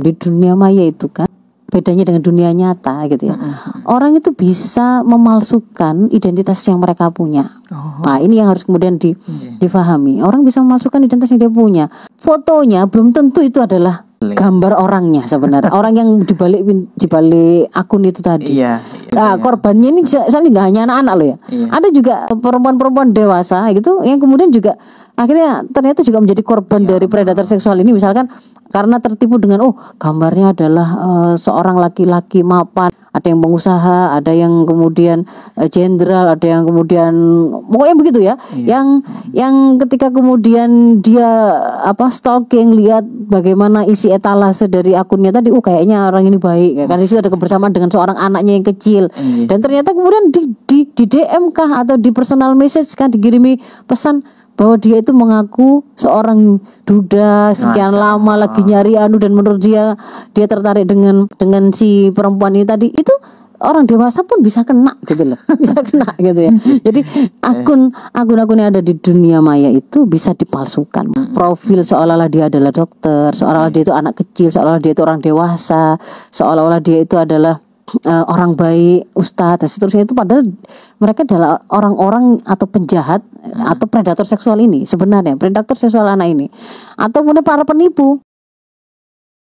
di dunia maya itu kan bedanya dengan dunia nyata gitu ya. Orang itu bisa memalsukan identitas yang mereka punya. Oh. Nah, ini yang harus kemudian di, difahami. Orang bisa memalsukan identitas yang dia punya. Fotonya belum tentu itu adalah gambar orangnya sebenarnya. Orang yang dibalik dibalik akun itu tadi. Iya. iya, Nah, korbannya ini saya nggak hanya anak-anak loh ya. Iya. Ada juga perempuan-perempuan dewasa gitu yang kemudian juga akhirnya ternyata juga menjadi korban Iya. dari predator seksual ini misalkan karena tertipu dengan oh gambarnya adalah eh, seorang laki-laki mapan, ada yang pengusaha, ada yang kemudian eh, jenderal, ada yang kemudian pokoknya begitu ya. Iya. Yang yang ketika kemudian dia apa stalking lihat bagaimana isi etalase dari akunnya tadi, oh kayaknya orang ini baik, karena di situ ada kebersamaan dengan seorang anaknya yang kecil, Iya. dan ternyata kemudian di di, di DM kah atau di personal message kan dikirimi pesan bahwa dia itu mengaku seorang duda sekian Masya lama lagi nyari anu dan menurut dia dia tertarik dengan dengan si perempuan ini tadi itu orang dewasa pun bisa kena gitu loh. Bisa kena gitu ya. Jadi akun akun-akun yang ada di dunia maya itu bisa dipalsukan. Profil seolah-olah dia adalah dokter seolah-olah dia itu anak kecil seolah-olah dia itu orang dewasa seolah-olah dia itu adalah eh, orang baik, ustadz dan seterusnya itu padahal mereka adalah orang-orang atau penjahat atau predator seksual ini sebenarnya predator seksual anak ini. Atau kemudian para penipu